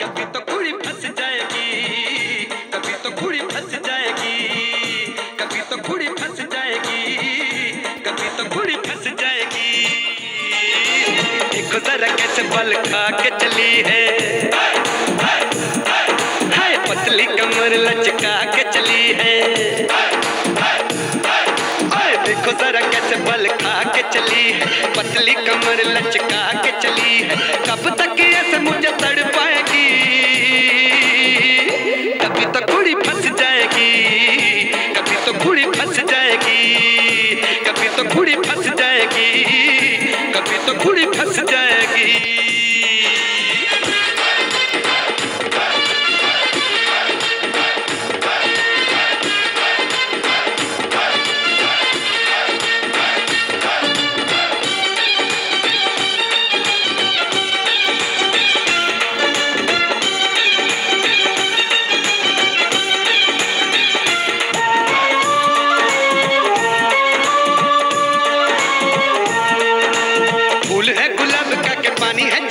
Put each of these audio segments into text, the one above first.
कभी तो तो तो कैसे बल खा के चली है। पतली कमर लचका के चली है। देखो जरा कैसे बल खा के चली है। पतली कमर लचका के चली है। कब तक ऐसे मुझे तड़ पाएगी? कभी तो कुड़ी फंस जाएगी। कभी तो कुड़ी फंस जाएगी। कभी तो कुड़ी फंस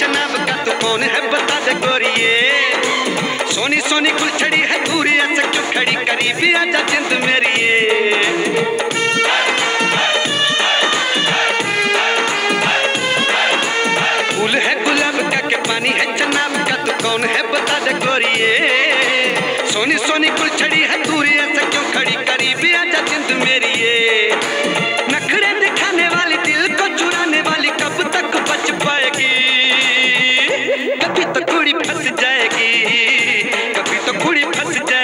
जनाब का तू कौन है बता दे गोरिए सोनी सोनी कुल छड़ी है दूरी ऐसे क्यों खड़ी करी? भी आजा जिंद मेरी फूल है गुलाब का के पानी है जनाब का तू कौन है बता दे गोरिए सोनी सोनी कुल छड़ी है दूरी ऐसे क्यों खड़ी करी? भी आजा जिंद मेरी Touchdown!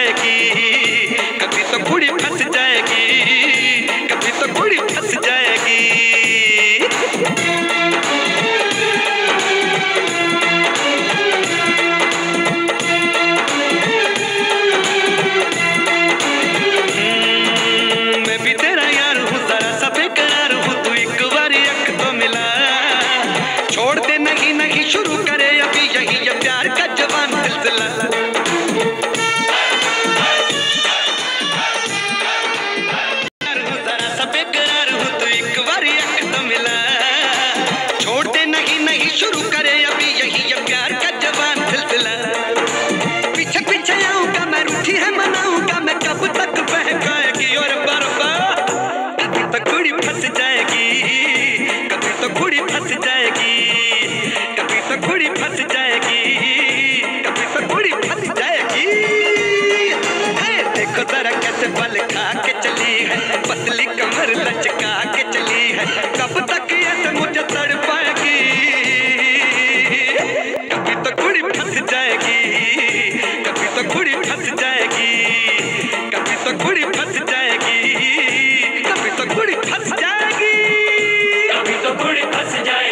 बल खा के चली है, पतली कमर लचका के चली है। कब तक ये तो मुझे तड़ पाएगी कभी तो घुड़ी फंस जाएगी, कभी तो घुड़ी फंस जाएगी, कभी तो कुड़ी फंस जाएगी, कभी तो घुड़ी फंस जाएगी। कभी तो घुड़ी फंस जाएगी।